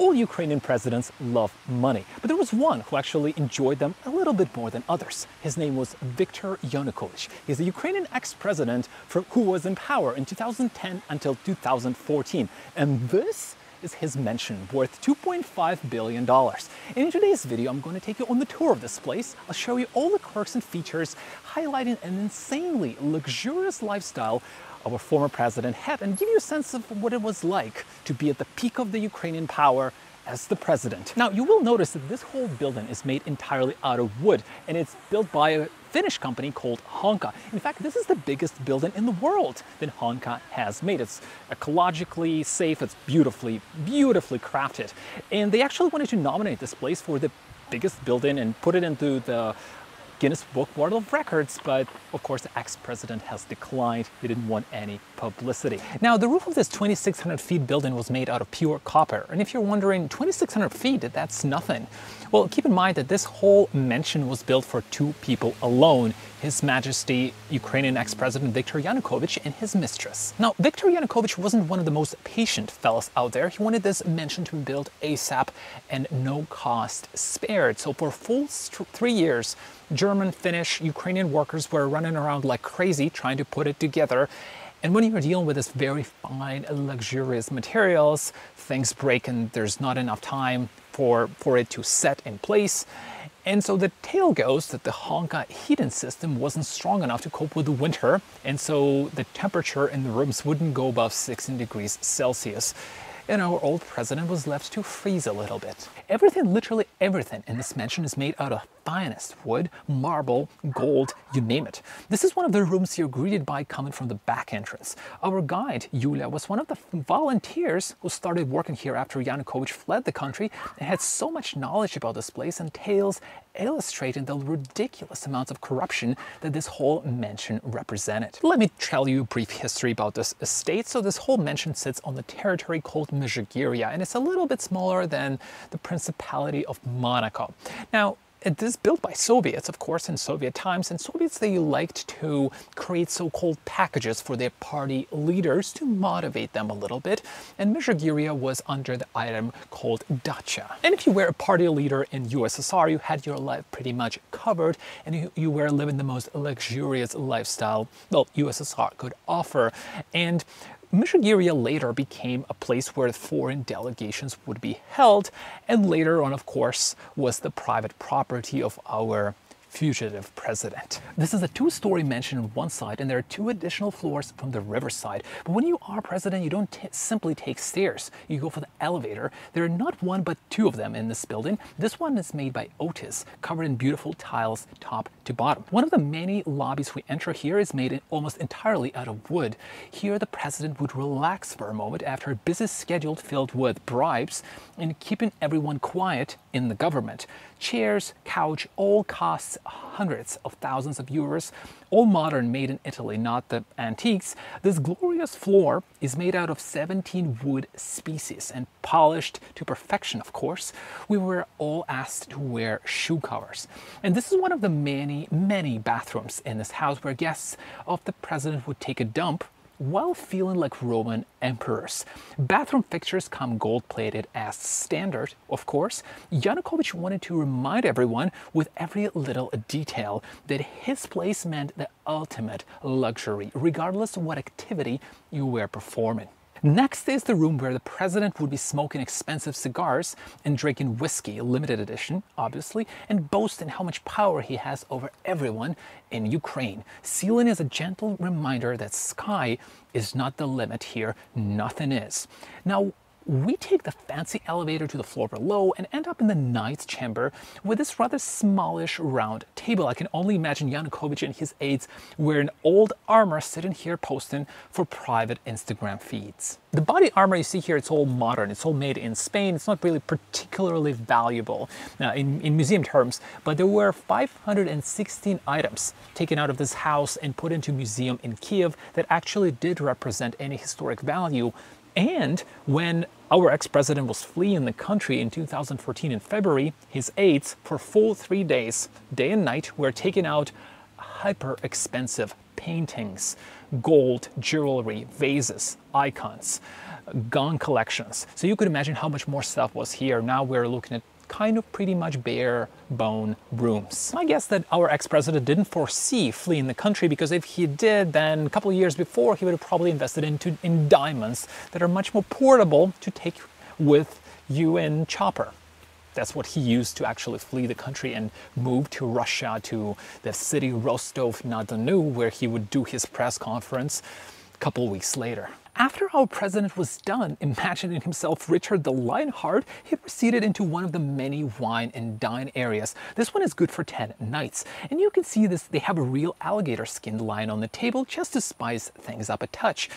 All Ukrainian presidents love money, but there was one who actually enjoyed them a little bit more than others. His name was Viktor Yanukovych. He's a Ukrainian ex-president who was in power in 2010 until 2014. And this is his mansion worth $2.5 billion. And in today's video, I'm going to take you on the tour of this place. I'll show you all the quirks and features, highlighting an insanely luxurious lifestyle our former president had and give you a sense of what it was like to be at the peak of the Ukrainian power as the president. Now, you will notice that this whole building is made entirely out of wood and it's built by a Finnish company called Honka. In fact, this is the biggest building in the world that Honka has made. It's ecologically safe, it's beautifully, beautifully crafted. And they actually wanted to nominate this place for the biggest building and put it into the Guinness Book World of Records, but of course the ex-president has declined. He didn't want any publicity. Now, the roof of this 2,600 feet building was made out of pure copper. And if you're wondering, 2,600 feet, that's nothing. Well, keep in mind that this whole mansion was built for two people alone, His Majesty Ukrainian ex-president Viktor Yanukovych and his mistress. Now, Viktor Yanukovych wasn't one of the most patient fellows out there. He wanted this mansion to be built ASAP and no cost spared. So for full three years, German, Finnish, Ukrainian workers were running around like crazy trying to put it together. And when you're dealing with this very fine, luxurious materials, things break and there's not enough time for, for it to set in place. And so the tale goes that the Honka heating system wasn't strong enough to cope with the winter, and so the temperature in the rooms wouldn't go above 16 degrees Celsius and our old president was left to freeze a little bit. Everything, literally everything in this mansion is made out of finest wood, marble, gold, you name it. This is one of the rooms you're greeted by coming from the back entrance. Our guide, Yulia, was one of the volunteers who started working here after Yanukovych fled the country and had so much knowledge about this place and tales illustrating the ridiculous amounts of corruption that this whole mansion represented. Let me tell you a brief history about this estate. So this whole mansion sits on the territory called Mezhyhirya, and it's a little bit smaller than the Principality of Monaco. Now, it is built by Soviets, of course, in Soviet times, and Soviets, they liked to create so-called packages for their party leaders to motivate them a little bit, and Mezhyhirya was under the item called dacha. And if you were a party leader in USSR, you had your life pretty much covered, and you, you were living the most luxurious lifestyle, well, USSR could offer. And Mezhyhirya later became a place where foreign delegations would be held, and later on, of course, was the private property of our fugitive president. This is a two-story mansion on one side and there are two additional floors from the riverside. But when you are president, you don't simply take stairs. You go for the elevator. There are not one but two of them in this building. This one is made by Otis, covered in beautiful tiles top to bottom. One of the many lobbies we enter here is made almost entirely out of wood. Here the president would relax for a moment after a busy schedule filled with bribes and keeping everyone quiet in the government. Chairs, couch, all costs hundreds of thousands of euros, all modern, made in Italy, not the antiques. This glorious floor is made out of 17 wood species and polished to perfection, of course. We were all asked to wear shoe covers. And this is one of the many, many bathrooms in this house where guests of the president would take a dump while feeling like Roman emperors. Bathroom fixtures come gold-plated as standard, of course. Yanukovych wanted to remind everyone with every little detail that his place meant the ultimate luxury, regardless of what activity you were performing. Next is the room where the president would be smoking expensive cigars and drinking whiskey, limited edition, obviously, and boasting how much power he has over everyone in Ukraine. Ceiling is a gentle reminder that sky is not the limit here, nothing is. Now, we take the fancy elevator to the floor below and end up in the ninth chamber with this rather smallish round table. I can only imagine Yanukovych and his aides wearing old armor sitting here posting for private Instagram feeds. The body armor you see here, it's all modern. It's all made in Spain. It's not really particularly valuable uh, in, in museum terms, but there were 516 items taken out of this house and put into museum in Kiev that actually did represent any historic value and when our ex-president was fleeing the country in 2014 in February, his aides, for full three days, day and night, were taking out hyper expensive paintings, gold, jewelry, vases, icons, gun collections. So you could imagine how much more stuff was here. Now we're looking at kind of pretty much bare bone rooms. I guess that our ex-president didn't foresee fleeing the country because if he did, then a couple years before, he would have probably invested into in diamonds that are much more portable to take with you in chopper. That's what he used to actually flee the country and move to Russia, to the city Rostov-na-Donu, where he would do his press conference a couple weeks later. After our president was done imagining himself Richard the Lionheart, he proceeded into one of the many wine and dine areas. This one is good for 10 nights. And you can see this, they have a real alligator skin lying on the table just to spice things up a touch.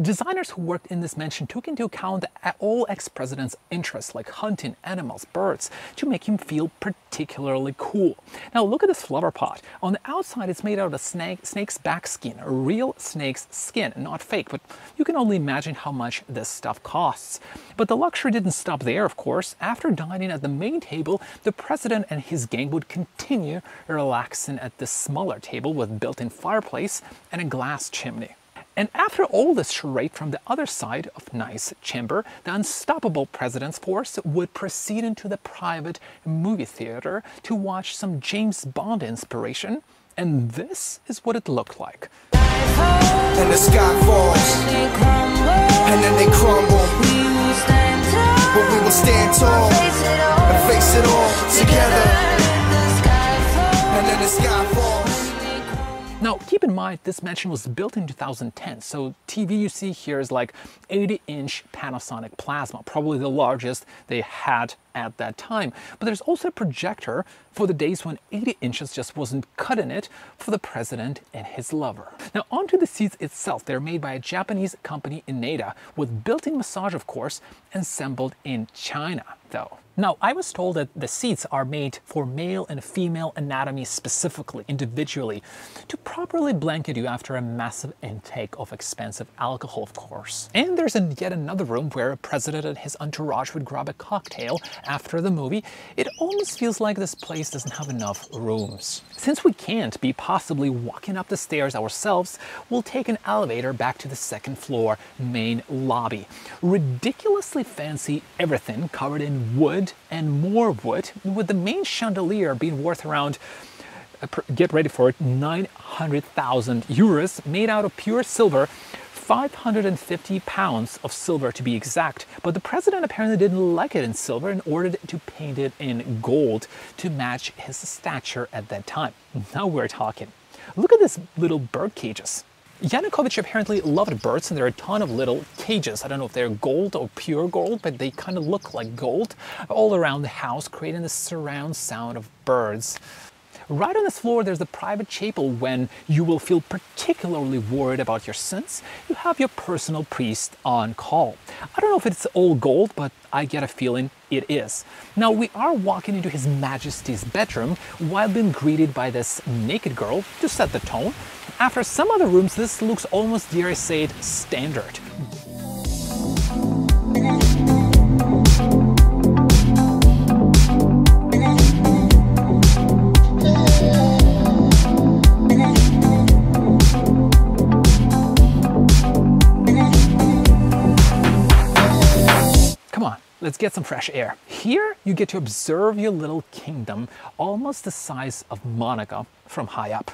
Designers who worked in this mansion took into account all ex-president's interests like hunting, animals, birds, to make him feel particularly cool. Now look at this flower pot. On the outside, it's made out of snake, snake's back skin, a real snake's skin, not fake, but you can only imagine how much this stuff costs. But the luxury didn't stop there, of course. After dining at the main table, the president and his gang would continue relaxing at the smaller table with built-in fireplace and a glass chimney. And after all this charade from the other side of nice chamber, the unstoppable president's force would proceed into the private movie theater to watch some James Bond inspiration. And this is what it looked like and the sky falls, and then they crumble. But we will stand tall and face it all together, and then the sky falls. Now, keep in mind, this mansion was built in 2010, so TV you see here is like 80-inch Panasonic Plasma, probably the largest they had at that time. But there's also a projector for the days when 80 inches just wasn't cutting it for the president and his lover. Now onto the seats itself. They're made by a Japanese company Inada with built-in massage of course, assembled in China though. Now, I was told that the seats are made for male and female anatomy specifically, individually, to properly blanket you after a massive intake of expensive alcohol, of course. And there's an, yet another room where a president and his entourage would grab a cocktail after the movie. It almost feels like this place doesn't have enough rooms. Since we can't be possibly walking up the stairs ourselves, we'll take an elevator back to the second floor main lobby. Ridiculously fancy everything covered in wood and more wood, with the main chandelier being worth around uh, get ready for it 900,000 euros made out of pure silver 550 pounds of silver to be exact, but the president apparently didn't like it in silver and ordered to paint it in gold to match his stature at that time. Now we're talking. Look at this little bird cages. Yanukovych apparently loved birds and there are a ton of little cages. I don't know if they're gold or pure gold, but they kind of look like gold all around the house, creating this surround sound of birds. Right on this floor, there's the private chapel when you will feel particularly worried about your sins. You have your personal priest on call. I don't know if it's all gold, but I get a feeling it is. Now, we are walking into His Majesty's bedroom while being greeted by this naked girl to set the tone. After some other rooms, this looks almost, dare I say it, standard. Get some fresh air. Here, you get to observe your little kingdom, almost the size of Monaco from high up.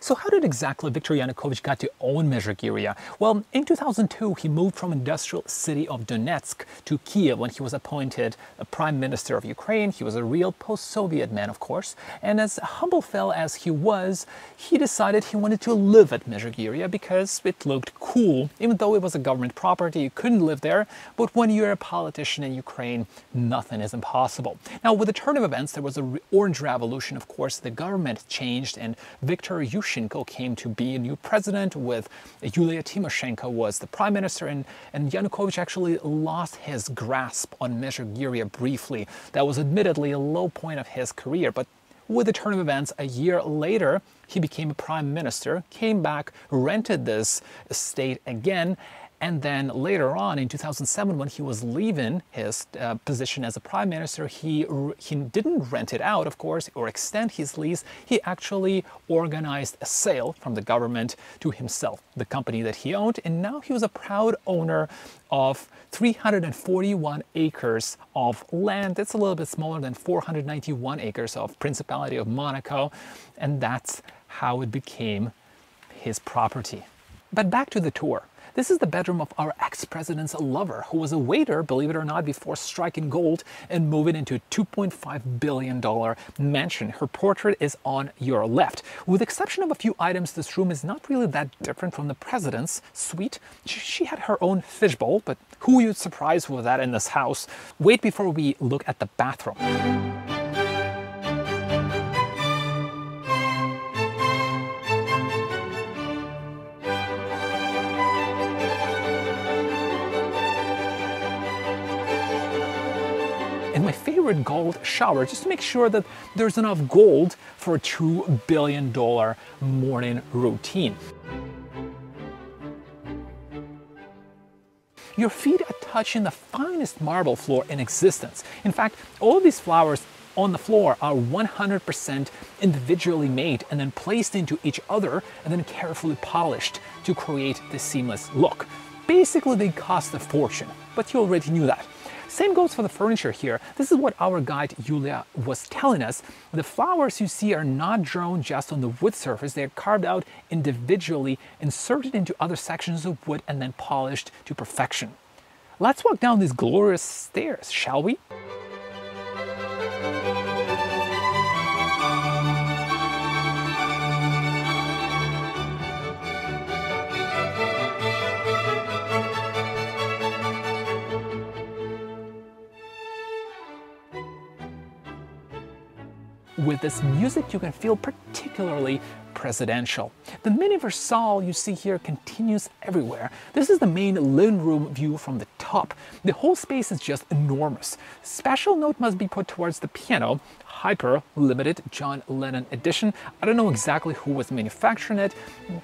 So how did exactly Viktor Yanukovych got to own Mezhyhirya? Well, in 2002, he moved from industrial city of Donetsk to Kiev when he was appointed a prime minister of Ukraine. He was a real post-Soviet man, of course. And as humble fell as he was, he decided he wanted to live at Mezhyhirya because it looked cool. Even though it was a government property, you couldn't live there. But when you're a politician in Ukraine, nothing is impossible. Now, with the turn of events, there was a orange revolution, of course. The government changed and Viktor Yushchenko Yushchenko came to be a new president, with Yulia Tymoshenko was the prime minister, and, and Yanukovych actually lost his grasp on Mezhyhirya briefly. That was admittedly a low point of his career, but with the turn of events, a year later, he became a prime minister, came back, rented this estate again, And then later on in 2007, when he was leaving his uh, position as a prime minister, he, he didn't rent it out, of course, or extend his lease. He actually organized a sale from the government to himself, the company that he owned. And now he was a proud owner of 341 acres of land. That's a little bit smaller than 491 acres of Principality of Monaco. And that's how it became his property. But back to the tour. This is the bedroom of our ex-president's lover, who was a waiter, believe it or not, before striking gold and moving into a $2.5 billion mansion. Her portrait is on your left. With the exception of a few items, this room is not really that different from the president's suite. She had her own fishbowl, but who you'd surprise with that in this house? Wait before we look at the bathroom. And my favorite gold shower just to make sure that there's enough gold for a $2 billion morning routine. Your feet are touching the finest marble floor in existence. In fact, all these flowers on the floor are 100% individually made and then placed into each other and then carefully polished to create this seamless look. Basically, they cost a fortune, but you already knew that. Same goes for the furniture here. This is what our guide Julia was telling us. The flowers you see are not drawn just on the wood surface. They are carved out individually, inserted into other sections of wood, and then polished to perfection. Let's walk down these glorious stairs, shall we? With this music, you can feel particularly presidential. The mini Versailles you see here continues everywhere. This is the main living room view from the top. The whole space is just enormous. Special note must be put towards the piano, Hyper Limited John Lennon Edition. I don't know exactly who was manufacturing it.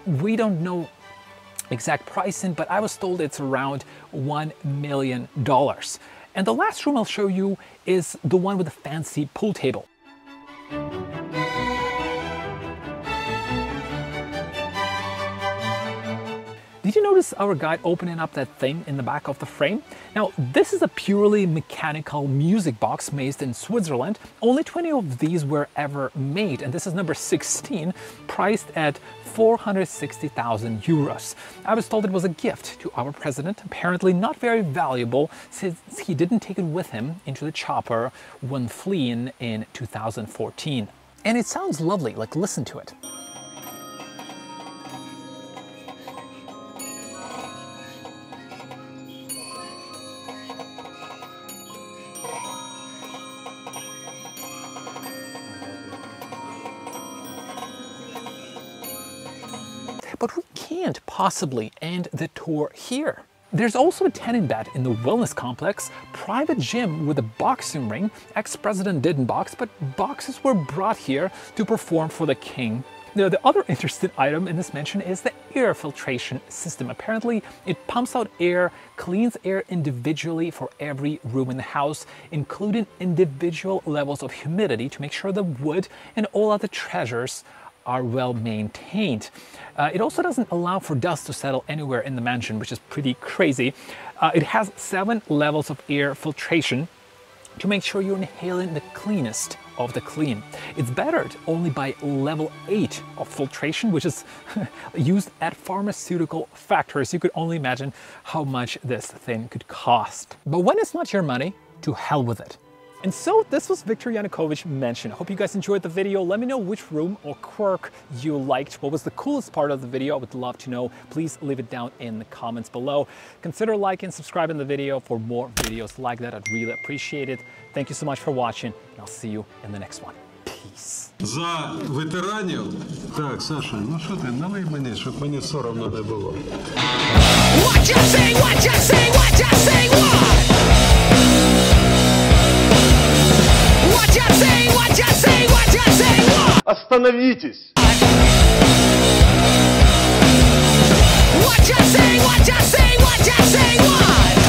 We don't know exact pricing, but I was told it's around $1 million. And the last room I'll show you is the one with the fancy pool table thank you Did you notice our guide opening up that thing in the back of the frame? Now, this is a purely mechanical music box made in Switzerland. Only 20 of these were ever made, and this is number 16, priced at 460,000 euros. I was told it was a gift to our president, apparently not very valuable since he didn't take it with him into the chopper when fleeing in 2014. And it sounds lovely, like listen to it. Can't possibly end the tour here. There's also a tanning bed in the wellness complex, private gym with a boxing ring. Ex-president didn't box, but boxes were brought here to perform for the king. Now, the other interesting item in this mansion is the air filtration system. Apparently, it pumps out air, cleans air individually for every room in the house, including individual levels of humidity to make sure the wood and all other treasures are well maintained. Uh, it also doesn't allow for dust to settle anywhere in the mansion, which is pretty crazy. Uh, it has seven levels of air filtration to make sure you're inhaling the cleanest of the clean. It's bettered only by level 8 of filtration, which is used at pharmaceutical factories. You could only imagine how much this thing could cost. But when it's not your money, to hell with it. And so this was Viktor Yanukovych Mansion. I hope you guys enjoyed the video. Let me know which room or quirk you liked. What was the coolest part of the video? I would love to know. Please leave it down in the comments below. Consider liking, subscribing the video for more videos like that. I'd really appreciate it. Thank you so much for watching, and I'll see you in the next one. Peace. За ветеранів. Так, Саша, ну що ти, налий мені, щоб мені соромно не було. What you say, what you say, what you say, what? Остановитесь! What you say, what you say, what you say, what?